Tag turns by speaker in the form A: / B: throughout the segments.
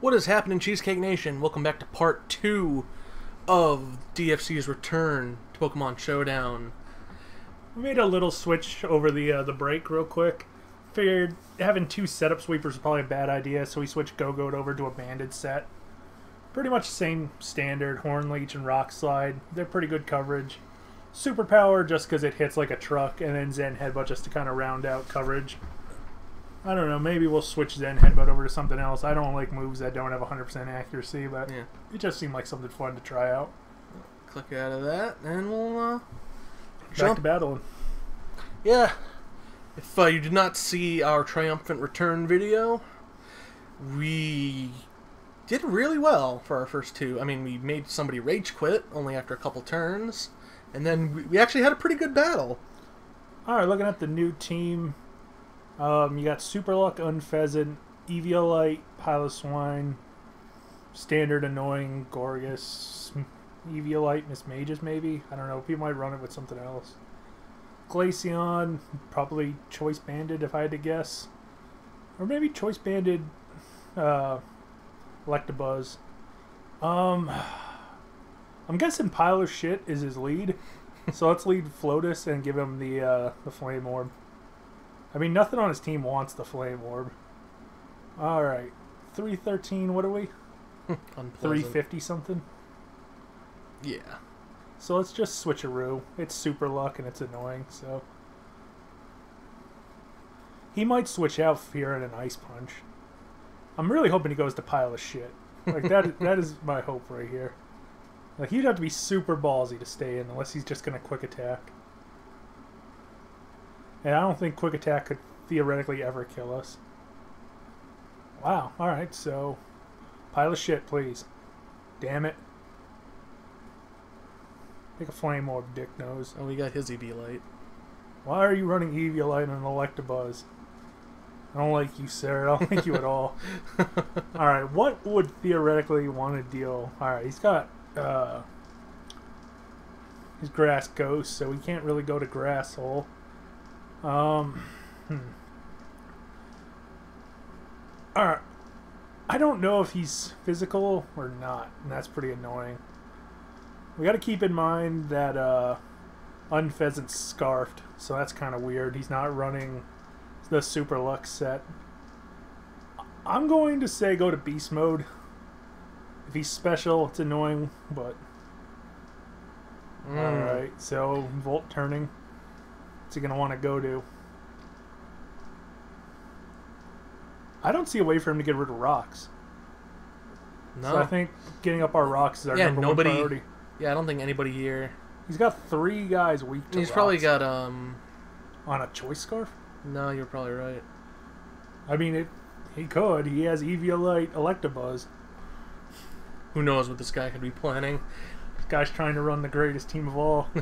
A: What is happening, Cheesecake Nation? Welcome back to part two of DFC's return to Pokemon Showdown.
B: We made a little switch over the uh, the break real quick. Figured having two setup sweepers is probably a bad idea, so we switched Gogoat over to a banded set. Pretty much same standard, Horn Leech and Rock Slide. They're pretty good coverage. Superpower just because it hits like a truck, and then Zen Headbutt just to kind of round out coverage. I don't know, maybe we'll switch Zen Headbutt over to something else. I don't like moves that don't have 100% accuracy, but
A: Yeah.
B: it just seemed like something fun to try out.
A: Click out of that, and we'll uh,
B: Back
A: jump.
B: to battling.
A: Yeah. If uh, you did not see our triumphant return video, we did really well for our first two. I mean, we made somebody rage quit only after a couple turns, and then we, we actually had a pretty good battle.
B: All right, looking at the new team, um, you got Super Luck, Unfezant, Eviolite, Piloswine, Standard Annoying, Gorgus, Eviolite, Mismagius, maybe? I don't know. People might run it with something else. Glaceon, probably Choice Banded, if I had to guess. Or maybe Choice Banded uh, Electabuzz. Um, I'm guessing Pile of Shit is his lead. So let's lead Flotus and give him the uh, the flame orb. I mean, nothing on his team wants the flame orb. All right, three thirteen. What are we? Three fifty something.
A: Yeah.
B: So let's just switcheroo. It's super luck and it's annoying. So he might switch out Fear and an ice punch. I'm really hoping he goes to pile of shit. Like that. that is my hope right here. Like he'd have to be super ballsy to stay in, unless he's just gonna quick attack. And I don't think quick attack could theoretically ever kill us. Wow. All right. So pile of shit, please. Damn it. Take a flame orb, dick nose.
A: Oh, we got his Eviolite.
B: Why are you running Eviolite and an Electabuzz? I don't like you, sir. I don't like you at all. Alright, what would theoretically want to deal? Alright, he's got uh his grass ghost, so he can't really go to grass hole. Um hmm. Alright. I don't know if he's physical or not, and that's pretty annoying. We gotta keep in mind that uh Unfezant's scarfed, so that's kind of weird. He's not running the Super Luck set. I'm going to say go to Beast Mode. If he's special, it's annoying, but
A: Mm.
B: alright. So, Volt turning. What's he going to want to go to? I don't see a way for him to get rid of rocks.
A: No.
B: So I think getting up our rocks is our
A: Yeah,
B: number
A: nobody-
B: one priority.
A: yeah, I don't think anybody here.
B: He's got three guys weak to
A: He's probably got um.
B: on a choice scarf.
A: No, you're probably right.
B: I mean, it. He could. He has Eviolite, Electabuzz.
A: Who knows what this guy could be planning?
B: This guy's trying to run the greatest team of all.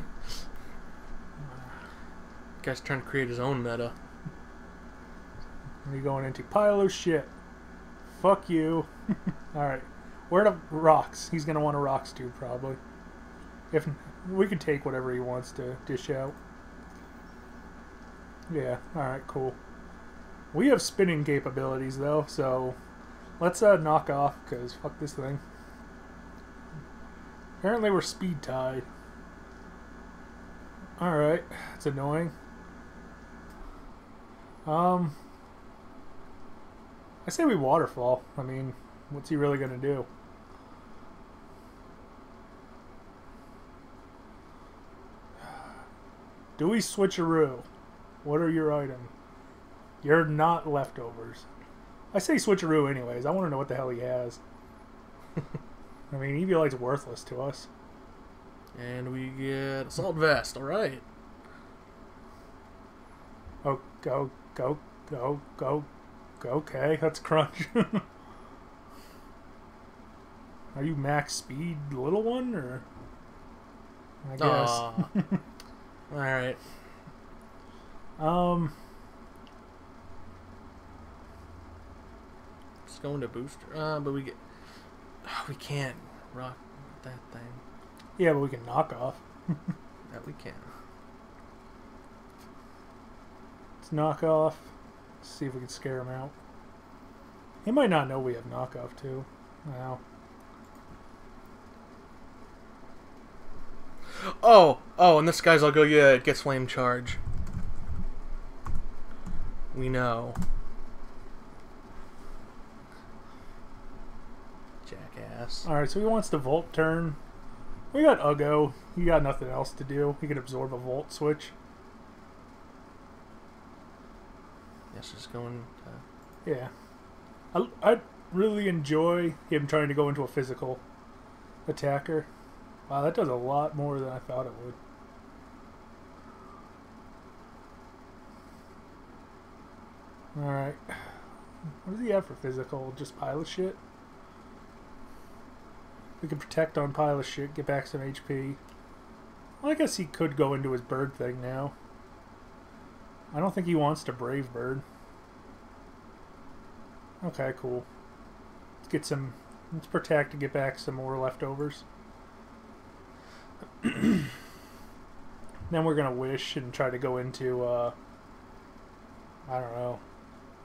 A: Guy's trying to create his own meta.
B: and he going into pile of shit. Fuck you. all right, where the rocks? He's gonna want a rocks too, probably. If we can take whatever he wants to dish out. Yeah. All right. Cool. We have spinning capabilities though, so let's uh, knock off because fuck this thing. Apparently we're speed tied. All right, it's annoying. Um, I say we waterfall. I mean, what's he really gonna do? Do we switcheroo? What are your items? You're not leftovers. I say switcheroo anyways. I want to know what the hell he has. I mean, Eviolite's worthless to us.
A: And we get assault vest. All right.
B: Oh, go, go, go, go. Okay, that's crunch. Are you max speed, little one, or? I guess.
A: All right.
B: Um,
A: Just going to booster. Uh, but we get. we can't rock that thing.
B: yeah, but we can knock off.
A: That we can.
B: Let's knock off. See if we can scare him out. He might not know we have knockoff too. Now.
A: Oh, oh, and this guy's I'll go, yeah, it gets flame charge. We know. Jackass.
B: Alright, so he wants to Volt turn. We got Ugo. He got nothing else to do. He can absorb a Volt switch.
A: Just going to...
B: Yeah. I, I really enjoy him trying to go into a physical attacker. Wow, that does a lot more than I thought it would. Alright. What does he have for physical? Just pile of shit? We can protect on pile of shit, get back some HP. Well, I guess he could go into his bird thing now. I don't think he wants to brave bird. Okay, cool. Let's get some. Let's protect and get back some more leftovers. then we're gonna wish and try to go into. Uh, I don't know.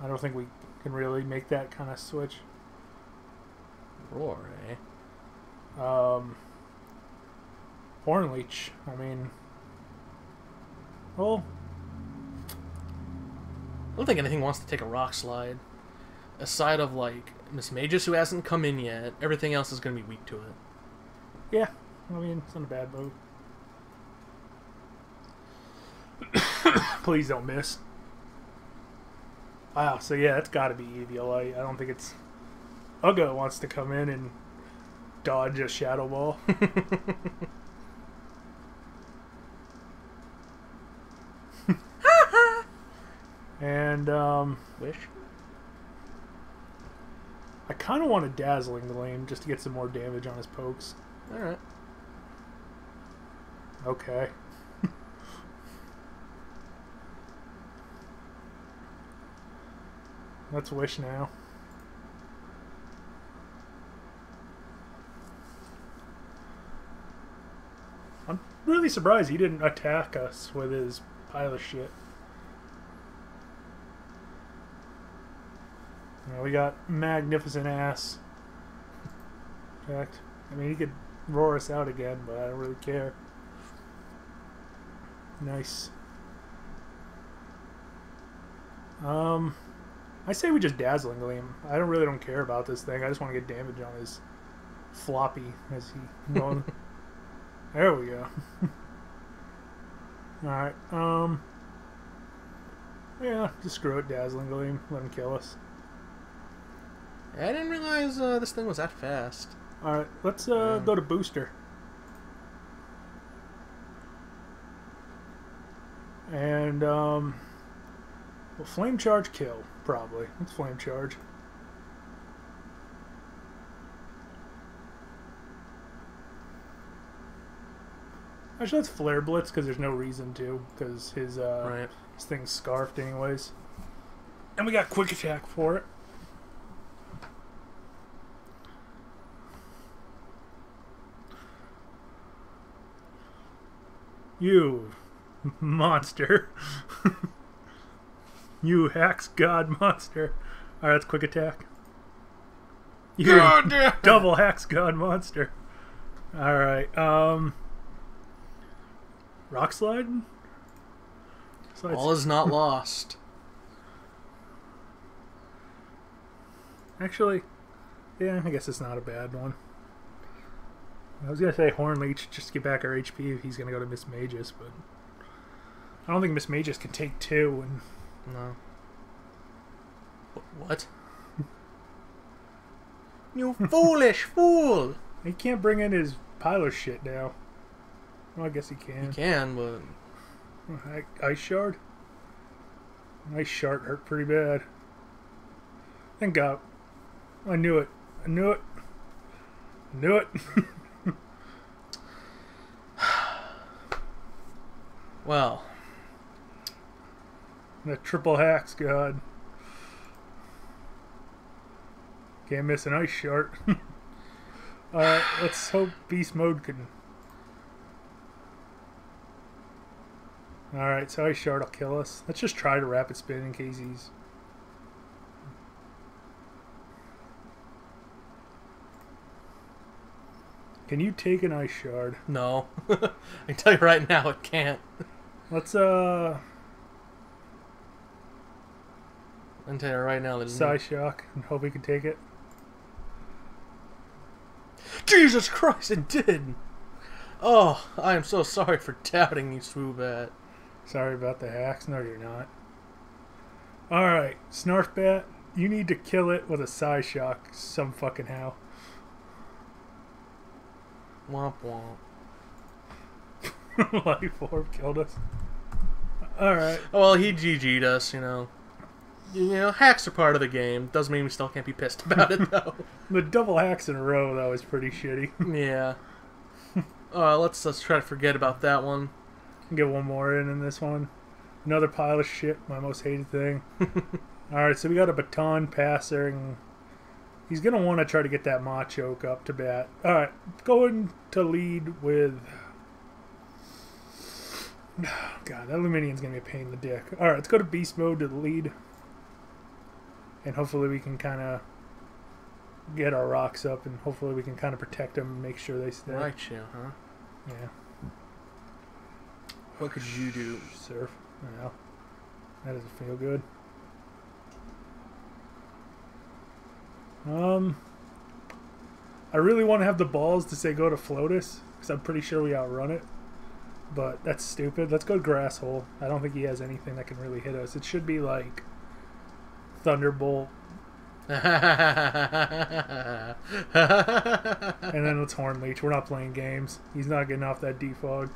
B: I don't think we can really make that kind of switch.
A: Roar, eh?
B: Um, Hornleech. I mean, well,
A: I don't think anything wants to take a rock slide. Aside of, like, Mismagius, who hasn't come in yet, everything else is going to be weak to it.
B: yeah. I mean, it's not a bad move. Please don't miss. Wow. So yeah, it's got to be Eviolite. I don't think it's. Uga wants to come in and dodge a Shadow Ball. and um,
A: Wish?
B: I kind of want a Dazzling Gleam just to get some more damage on his pokes.
A: Alright.
B: Okay. Let's wish now. I'm really surprised he didn't attack us with his pile of shit. We got magnificent ass. In fact, I mean, he could roar us out again, but I don't really care. Nice. Um, I say we just dazzling gleam. I don't really don't care about this thing. I just want to get damage on his floppy as he going. there we go. All right. Um. Yeah, just screw it, dazzling gleam. Let him kill us.
A: I didn't realize uh, this thing was that fast.
B: All right, let's uh,
A: Yeah.
B: go to booster. And um, well, flame charge kill probably. Let's flame charge. Actually, let's flare blitz because there's no reason to because his uh,
A: right.
B: his thing's scarfed anyways. And we got quick attack for it. You monster. you hex God monster. Alright, that's quick attack. You
A: God damn.
B: double hex God monster. Alright, um. Rock slide? Slides.
A: All is not lost.
B: Actually, yeah, I guess it's not a bad one. I was gonna say Horn Leech just to get back our HP if he's gonna go to Mismagius, but I don't think Mismagius can take two, and
A: No. What? you foolish fool!
B: he can't bring in his pile of shit now. Well, I guess he can.
A: He can, but
B: I- Ice Shard. Ice Shard hurt pretty bad. Thank God. I knew it. I knew it. I knew it.
A: Well.
B: The triple hacks, God. Can't miss an ice shard. Alright, let's hope Beast Mode can... Alright, so Ice Shard will kill us. Let's just try to Rapid Spin in case he's... Can you take an Ice Shard?
A: No. I can tell you right now, it can't.
B: Let's uh
A: I can tell you right now that it's
B: Psy shock and hope we can take it.
A: Jesus Christ, it did! Oh, I am so sorry for doubting you, Swoobat.
B: Sorry about the hacks. No, you're not. Alright, Snarfbat, you need to kill it with a Psyshock some fucking how.
A: Womp womp.
B: Life orb killed us. Alright.
A: Oh, well, he GG'd us, you know. You know, hacks are part of the game. Doesn't mean we still can't be pissed about it, though.
B: The double hacks in a row, that was pretty shitty.
A: yeah. Uh, let's let's try to forget about that one.
B: Get one more in in this one. Another pile of shit, my most hated thing. Alright, so we got a baton passer, and he's going to want to try to get that Machoke up to bat. Alright, going to lead with. God, that Lumineon's going to be a pain in the dick. Alright, let's go to Beast Mode to the lead. And hopefully we can kind of get our rocks up, and hopefully we can kind of protect them and make sure they stay.
A: Right, you, huh?
B: Yeah.
A: What could you do?
B: Surf. Yeah. That doesn't feel good. Um, I really want to have the balls to say go to Flotus because I'm pretty sure we outrun it. But that's stupid. Let's go Grasshole. I don't think he has anything that can really hit us. It should be like Thunderbolt, and then it's Horn Leech. We're not playing games. He's not getting off that defog.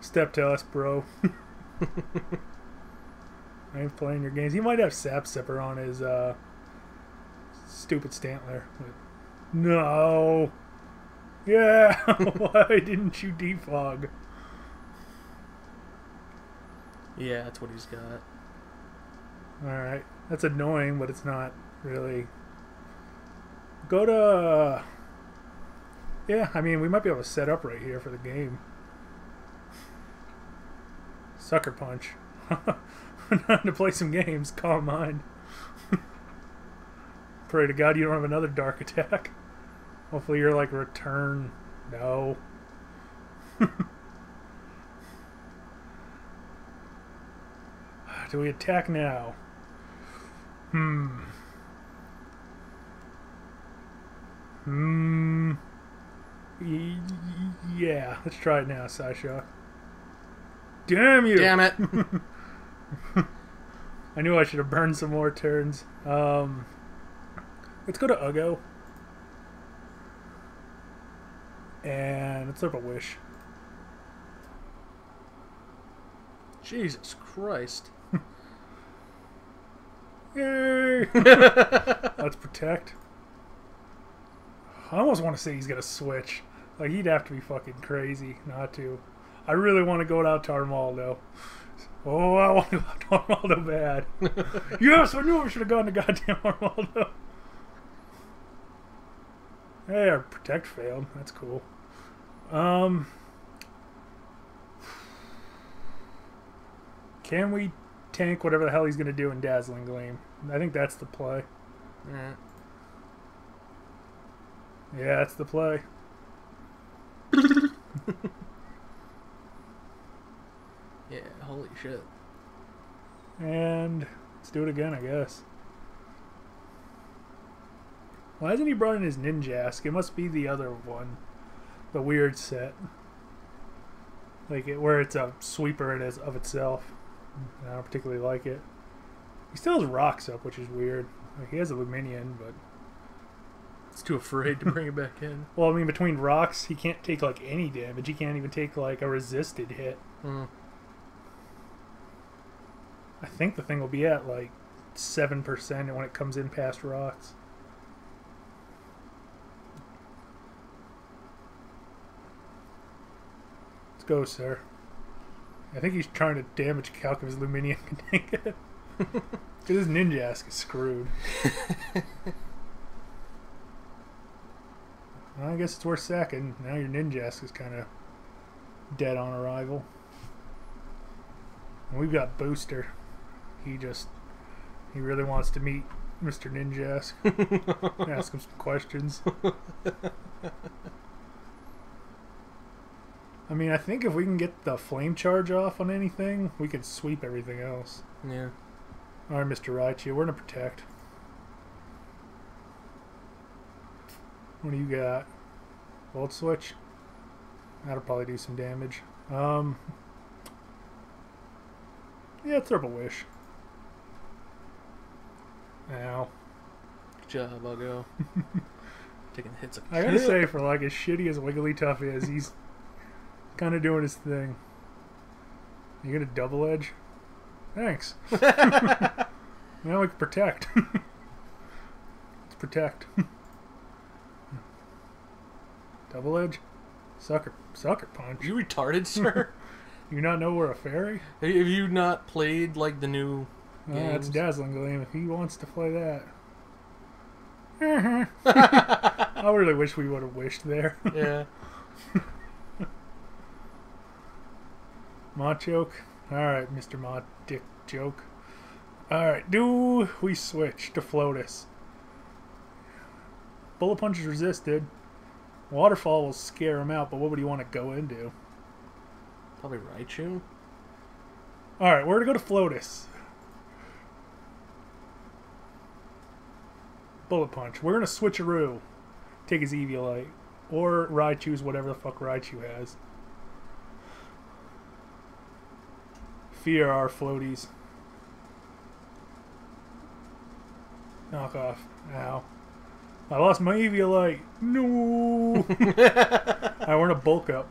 B: Step to us, bro. I ain't playing your games. He might have Sap Sipper on his uh, stupid Stantler. But no. Yeah. Why didn't you defog?
A: yeah, that's what he's got.
B: All right. That's annoying, but it's not really. Go to. Yeah, I mean, we might be able to set up right here for the game. Sucker punch. Time to play some games. Calm mind. Pray to God you don't have another dark attack. Hopefully you're like return. No. Do we attack now? Hmm. Hmm. Yeah, let's try it now, Sasha. Damn you!
A: Damn it!
B: I knew I should have burned some more turns. Um, let's go to Ugo. And let's flip a wish.
A: Jesus Christ.
B: Yay! let's protect. I almost want to say he's gonna switch. Like he'd have to be fucking crazy not to. I really want to go out to Armaldo. Oh, I want to go out to Armaldo bad. yes, I knew I should have gone to goddamn Armaldo. Hey, our protect failed. That's cool. Um, can we tank whatever the hell he's gonna do in Dazzling Gleam? I think that's the play.
A: Yeah.
B: Yeah, that's the play.
A: Yeah, holy shit.
B: And let's do it again, I guess. Why hasn't he brought in his Ninjask? It must be the other one. The weird set. Like it, where it's a sweeper it is of itself. I don't particularly like it. He still has rocks up, which is weird. Like he has a Lumineon, but
A: It's too afraid to bring it back in.
B: well, I mean, between rocks, he can't take like any damage. He can't even take like a resisted hit.
A: Hmm.
B: I think the thing will be at like seven percent when it comes in past rocks. Go, sir. I think he's trying to damage Calc if his Lumineon can take it. Because his Ninjask is screwed. Well, I guess it's worth sacking. Now your Ninjask is kind of dead on arrival. And we've got Booster. He just, he really wants to meet Mr. Ninjask. Ask him some questions. I mean, I think if we can get the flame charge off on anything, we can sweep everything else.
A: Yeah.
B: Alright, Mr. Raichu, we're gonna protect. What do you got? Volt switch? That'll probably do some damage. Um. Yeah, Turbo Wish. Ow.
A: Good job, Buggo. Taking hits
B: I gotta say, for like as shitty as Wigglytuff is, he's kind of doing his thing. You get a double edge? Thanks. now we can protect. Let's protect. double edge? Sucker. Sucker punch.
A: you retarded, sir?
B: You not know we're a fairy?
A: Have you not played like the new?
B: Uh, that's dazzling gleam. If he wants to play that. I really wish we would have wished there.
A: yeah.
B: Machoke. Alright, Mr. Ma Dick Joke. Alright, do we switch to Flotus? Bullet Punch is resisted. Waterfall will scare him out, but what would he want to go into?
A: Probably Raichu.
B: Alright, we're going to go to Flotus. Bullet Punch. We're going to switcheroo. Take his Eviolite. Or Raichu's whatever the fuck Raichu has. Fear our floaties. Knock off. Ow. I lost my Eviolite. No. I we're gonna bulk up.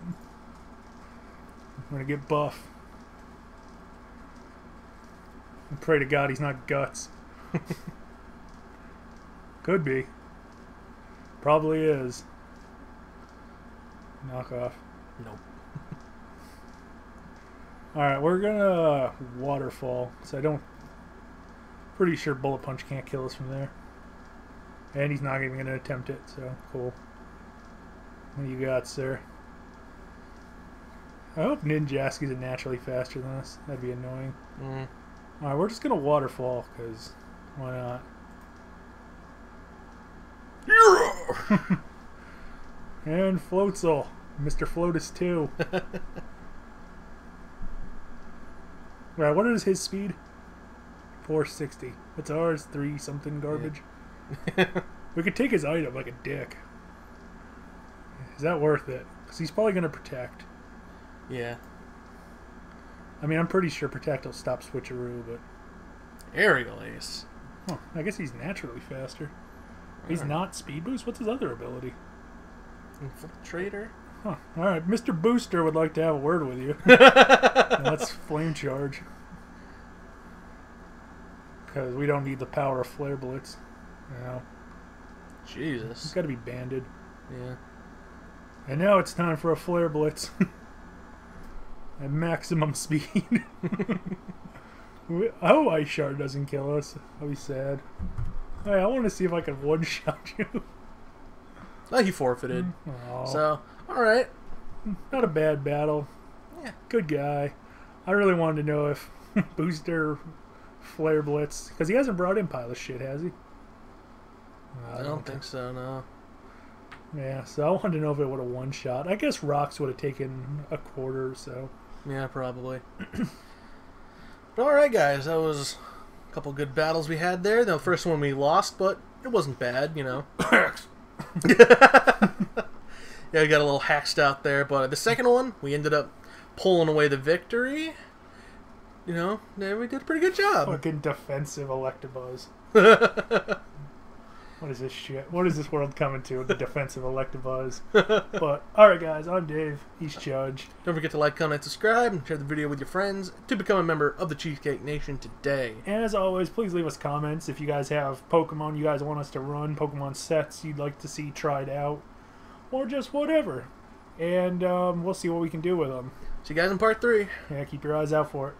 B: I'm gonna get buff. And pray to God he's not guts. Could be. Probably is. Knock off.
A: Nope.
B: Alright, we're gonna waterfall. So I don't. Pretty sure Bullet Punch can't kill us from there. And he's not even gonna attempt it, so cool. What do you got, sir? I hope Ninjask is naturally faster than us. That'd be annoying.
A: Mm.
B: Alright, we're just gonna waterfall, because why not? And Floatzel. Mr. Floatus 2. right, what is his speed? 460. What's ours? 3 something garbage? We could take his item like a dick. Is that worth it? Because he's probably going to protect.
A: yeah.
B: I mean, I'm pretty sure protect will stop switcheroo, but.
A: Aerial Ace.
B: Huh, I guess he's naturally faster. He's not speed boost? What's his other ability?
A: Infiltrator.
B: Huh. Alright, Mr. Booster would like to have a word with you. Let's flame charge. Because we don't need the power of Flare Blitz. No. It's
A: Jesus.
B: got to be banded.
A: Yeah.
B: And now it's time for a Flare Blitz. At maximum speed. Hope oh, Ice Shard doesn't kill us. I'll be sad. Hey, I want to see if I can one shot you.
A: Oh, he forfeited. Mm-hmm.
B: Aw.
A: So, all right.
B: Not a bad battle.
A: Yeah.
B: Good guy. I really wanted to know if Booster Flare Blitz because he hasn't brought in pile of shit, has he?
A: I uh, don't think so. No.
B: Yeah, so I wanted to know if it would have one shot. I guess Rocks would have taken a quarter or so.
A: Yeah, probably. but all right, guys. That was a couple good battles we had there. The first one we lost, but it wasn't bad, you know. yeah, we got a little hacked out there, but the second one we ended up pulling away the victory. You know, and we did a pretty good job.
B: Fucking defensive Electabuzz. What is this shit? What is this world coming to? The defensive Electabuzz. but alright guys, I'm Dave. He's Judge.
A: Don't forget to like, comment, subscribe, and share the video with your friends to become a member of the Cheesecake Nation today.
B: And as always, please leave us comments if you guys have Pokemon you guys want us to run, Pokemon sets you'd like to see tried out, or just whatever. And um, we'll see what we can do with them.
A: See you guys in part three.
B: Yeah, keep your eyes out for it.